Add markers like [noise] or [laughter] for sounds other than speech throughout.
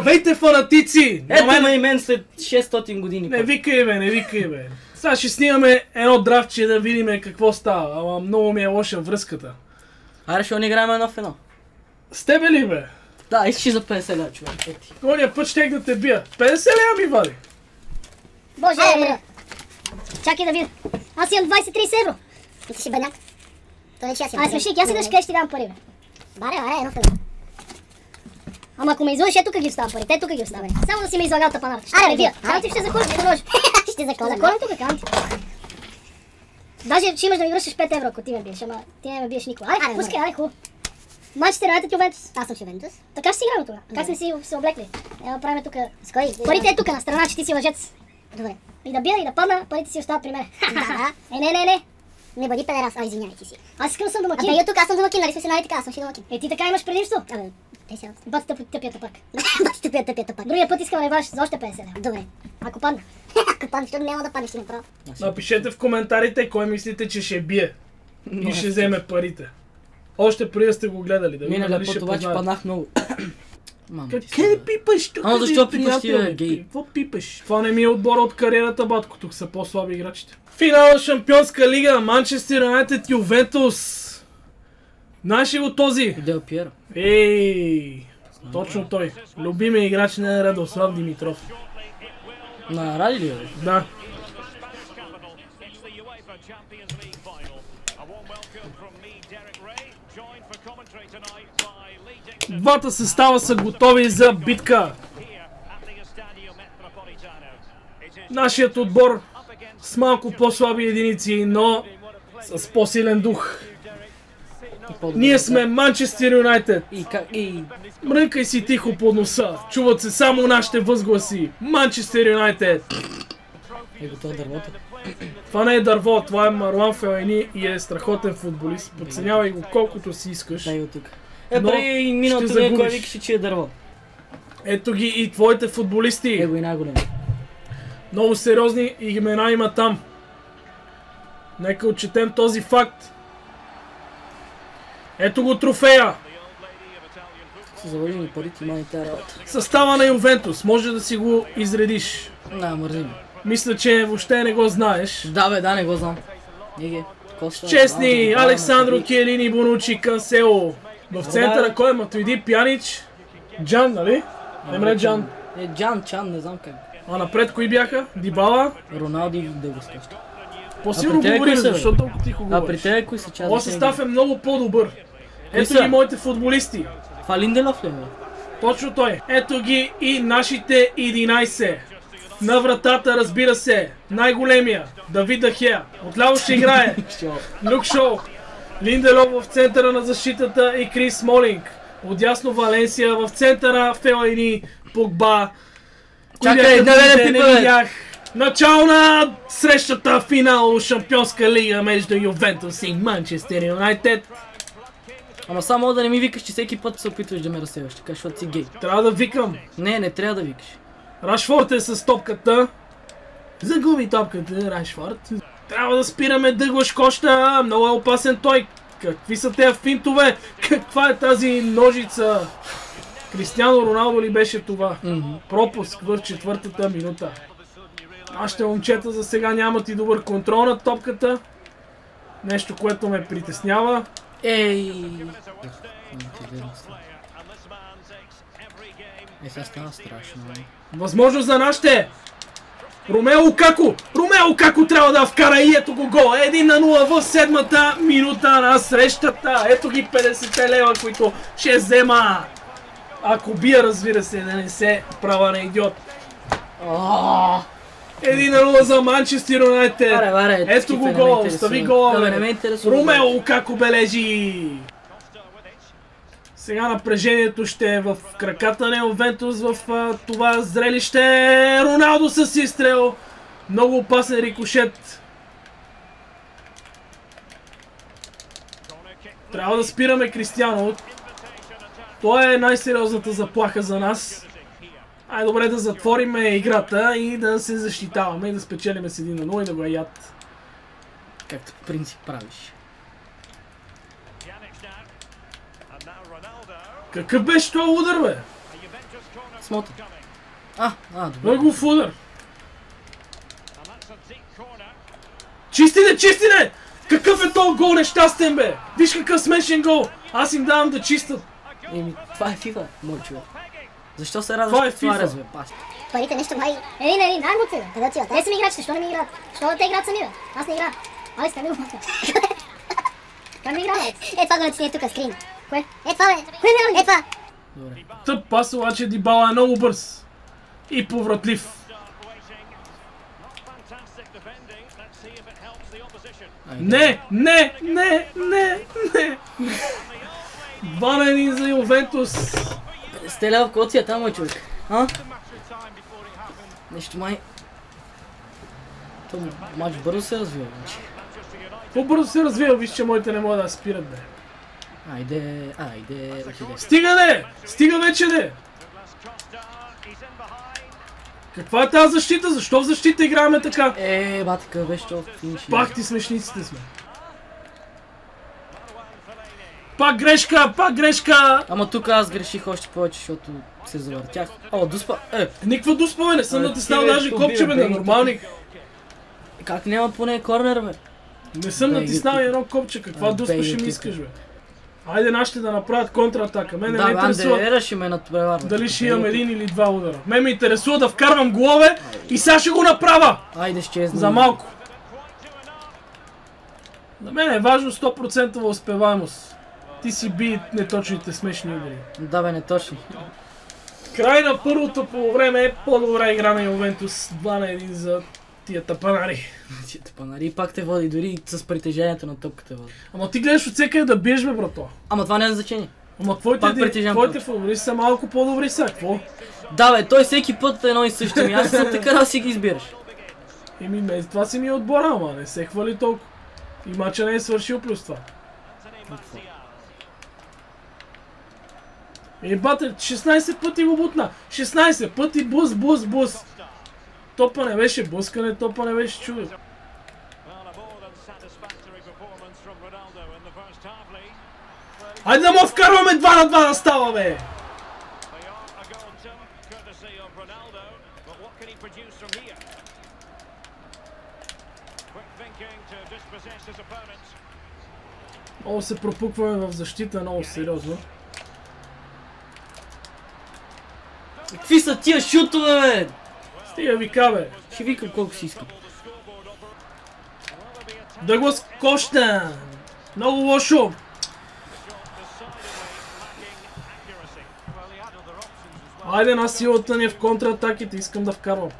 Здравейте, фанатици! Ето мен- ме и мен след 600 години. Не викай бе, не викай бе. Сега ще снимаме едно драфтче да видим какво става, ама много ми е лоша връзката. Аре, ще не играем едно в едно. С тебе ли бе? Да, искаш за 50 лева, човек. Ети. Кония път ще да те бия. 50 лева ми вали. Боже, Айде, бе. Чакай да видя. Аз имам 20-30 евро. И ти си бедняк. То не че аз имам. Ай, смеши, аз сега ще ти дам пари, бе. Баре, баре, едно в едно. Ама ако ме излъжеш, е тук ги остава пари. Те тук ги оставя. Само да си ме излагал тапанарта. Ще Аре, не бия. Казвам ти ще [laughs] ще да лъжа. Ще закона. Закон тук, ти. Даже ще имаш да ми връщаш 5 евро, ако ти ме биеш, ама ти не ме биеш никога. Аре, пускай, айде, хубаво. Манчестър Юнайтед Ювентус. Аз съм Шевентус. Така ще си играме тогава. Как сме си се облекли? Ела правим тук. С кой? Парите е тук на страна, че ти си лъжец. Добре. И да бия, и да падна, парите си остават при мен. [laughs] Да, да. Е, не, не, не. Не бъди педерас. А, извинявай ти си. Аз искам да съм А домакин. бе, и тук аз съм домакин, нали сме се нали така, аз съм си домакин. Е, ти така имаш предимство. Абе, те сега. Бат тъп, тъпията пак. [laughs] Баш тъпия, тъпия, тъпак. Другия път искам реванш за още 50 лева. Добре. Ако падна. [laughs] Ако паднеш, защото няма да паднеш, ти направо. Напишете в коментарите кой мислите, че ще бие и ще е вземе парите. Още преди сте го гледали, да Миналия дали път ще обаче паднах много. [clears throat] Ти Къде се. пипаш тук? Ама защо пипаш ти, бе, гей? Какво пипаш? Това не ми е отбора от кариерата, батко. Тук са по-слаби играчите. Финал Шампионска лига. Манчестър Юнайтед Ювентус. Знаеш ли го този? Дел Пиера. Ей! Точно той. Любимия играч на Радослав Димитров. На Ради ли, бе? Да. Двата състава са готови за битка. Нашият отбор с малко по-слаби единици, но с по-силен дух. Ние сме Манчестър Юнайтед. И как... И... Мрънкай си тихо под носа. Чуват се само нашите възгласи. Манчестър Юнайтед. Е готово дървото. Това не е дърво, това е Марлан Фелени и е страхотен футболист. Подценявай го колкото си искаш. Дай го тук. Е, Но преди миналото време, кой викаше, че е дърво? Ето ги и твоите футболисти. Его и най-големи. Много сериозни имена има там. Нека отчетем този факт. Ето го трофея. Са заложени парите, мани тази работа. Състава на Ювентус. Може да си го изредиш. На, мързи ми. Мисля, че въобще не го знаеш. Да, бе, да, не го знам. Еге, Коста. Честни, Александро Киелини, Бонучи, Кансело. В центъра кой е Матуиди, Пянич, Джан, нали? Емре Джан. Е, Джан, Чан, не знам как. А напред кои бяха? Дибала. Роналди да го скаща. По-силно А при тебе говори, кои са, бе? защото толкова тихо А при говориш. тебе кои са част? Моят състав е много по-добър. Ето ги моите футболисти. Това Линделов ли е? Точно той. Ето ги и нашите 11. На вратата, разбира се, най-големия, Давид Дахея. Отляво ще играе [laughs] Люк Шоу. Линделов в центъра на защитата и Крис Смолинг. Отясно Валенсия в центъра Фелайни, Погба. Чакай, да, не видях. Начало на срещата финал Шампионска лига между Ювентус и Манчестър Юнайтед. Ама само да не ми викаш, че всеки път се опитваш да ме разсеваш, така, защото си гей. Трябва да викам. Не, не трябва да викаш. Рашфорд е с топката. Загуби топката, Рашфорд. Трябва да спираме Дъглаш Коща. Много е опасен той. Какви са тези финтове? Каква е тази ножица? Кристиано Роналдо ли беше това? Пропуск в четвъртата минута. Нашите момчета за сега нямат и добър контрол на топката. Нещо, което ме притеснява. Ей! Е, сега става страшно. бе. Възможност за нашите. Ромео Лукако! Ромео Лукако трябва да вкара и ето го гол. 1 на 0 в седмата минута на срещата. Ето ги 50 лева, които ще взема. Ако бия, разбира се, да не се права на идиот. 1 на 0 за Манчестър Юнайтед. Ето го гол, остави интересува. Ромео Лукако бележи. Сега напрежението ще е в краката на Ювентус в а, това зрелище. Роналдо с изстрел. Много опасен рикошет. Трябва да спираме Кристиано. Той е най-сериозната заплаха за нас. Ай, добре да затвориме играта и да се защитаваме и да спечелиме с 1 на 0 и да го яд. Както по принцип правиш. Какъв беше това удар, бе? Смота. А, а, добре. Той го в удар. Чисти де, чисти де! Какъв е този гол нещастен бе? Виж какъв смешен гол! Аз им давам да чистят. Еми, това е FIFA, мой човек. Защо се Това е радваш, че това FIFA. разве? Пас. Парите нещо май. Един, един, дай му цега. Къде отиват? Те са ми играчите, що не ми играят? Що те играят сами, бе? Аз не играя. Ай, ста ми го. Как ми играе, бе? Е, това го начини тук скрин. Кое? Е, това бе. Кое не Е, това. Добре. Тъп пас, обаче Дибала е много бърз. И повратлив. Не, не, не, не, не. Един за Ювентус. Сте лева в коция там, мой човек. А? Нещо май... То матч бързо се развива, значи. По-бързо се развива, виж, че моите не могат да спират, бе. Айде, айде, отиде. Стига де! Стига вече де! Каква е тази защита? Защо в защита играем така? Е, батка, беше то финиш. Пак ти смешниците сме. Пак грешка, пак грешка! Ама тук аз греших още повече, защото се завъртях. О, дуспа. Е, Никаква дуспа, не съм Абе, натиснал даже копче, бе, бе, на нормалник. как няма поне корнер, бе? Не съм натиснал едно копче, каква дуспа ще ми искаш, бе? Айде нашите да направят контратака. Мен не Да, ме бе, интересува ще ме надпреварва. дали ще имам един или два удара. Мен ме интересува да вкарвам голове и сега ще го направя! Айде, ще е За малко. За мен е важно 100% успеваемост. Ти си би неточните смешни удари. Да, бе, не точно. Край на първото по време е по-добра игра на Ювентус. 2 на 1 за тия тапанари. Ти те панари и пак те води, дори с притежението на топката води. Ама ти гледаш от всеки да биеш бе, брато. Ама това няма значение. Ама твоите, твоите фаворити са малко по-добри сега. Какво? Да, бе, той всеки път е едно и също ми. Аз съм така да си ги избираш. Еми, това си ми е отбора, ама не се хвали толкова. И мача не е свършил плюс това. Е, бате, 16 пъти го бутна. 16 пъти бус, бус, бус. Топа не беше блъскане, топа не беше чудо. Well, a more than satisfactory performance from Ronaldo in the first half league. Айде да му вкарваме 2 на 2 да става, бе! Много се пропукваме в защита, много сериозно. Какви са тия шутове, бе? Стига вика, бе. Ще викам колко си искам. Дъглас Коща! Много лошо! Айде на силата ни е в контратаките, искам да вкарвам.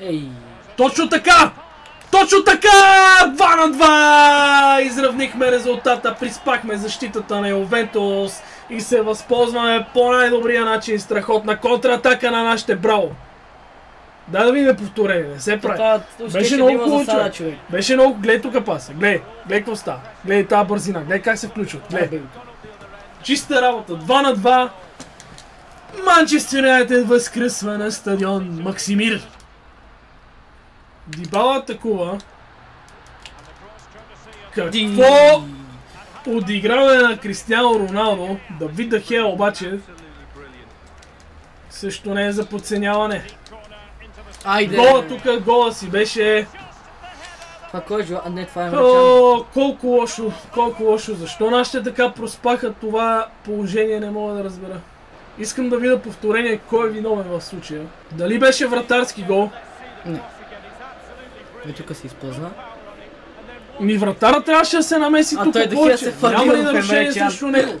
Ей, Точно така! Точно така! 2 на 2! Изравнихме резултата, приспахме защитата на Ювентус и се възползваме по най-добрия начин страхотна контратака на нашите браво. Дай да видим повторение, не се прави. това Беше много хубаво, човек. човек. Беше много... Гледай тук паса. Гледай. Гледай какво става. Гледай тази бързина. Гледай как се включва. Гледай. Чиста работа. 2 на 2. Манчестър Юнайтед възкръсва на стадион Максимир. Дибала атакува. Какво подиграване на Кристиано Роналдо. Давид Дахе обаче също не е за подценяване. Айде. Гола тук, гола си беше... Това кой е. А не, това е. О, колко лошо, колко лошо. Защо нашите така проспаха това положение, не мога да разбера. Искам да видя повторение кой е виновен в случая. Дали беше вратарски гол? Не. Той тук се изпълзна. Ми вратара трябваше да се намеси А тук той повече. се фърли Няма ли нарушение срещу него?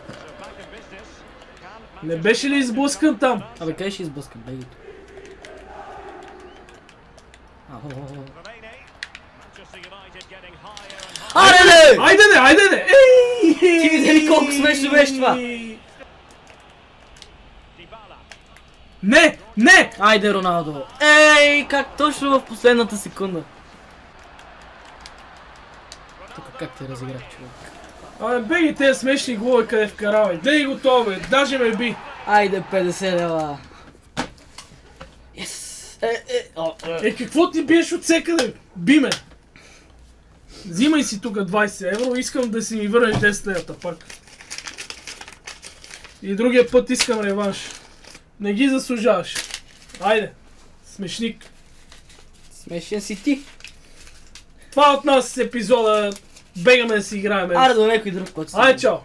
Не беше ли изблъскан там? Абе, къде ще изблъскам, бе? Ау. Manchester United getting higher and Аре, бе! Айде де, айде де! Ей! Ти видя ли колко смешно беше това? Не, не! Айде, Роналдо. Ей, как точно в последната секунда. Тук как те разиграх, човек. Абе, бей ги тези смешни голове къде вкаравай. Гледай го това, бе. Даже ме би. Айде, 50 лева. Yes. Е, е, о, е. Е, какво ти биеш от всекъде? Би ме! Взимай си тук 20 евро, искам да си ми върнеш 10 левата пак. И другия път искам реванш. Не ги заслужаваш. Айде. Смешник. Смешен си ти. Това от нас е епизода. Бегаме да си играем. Аре до някой друг път. Айде, чао.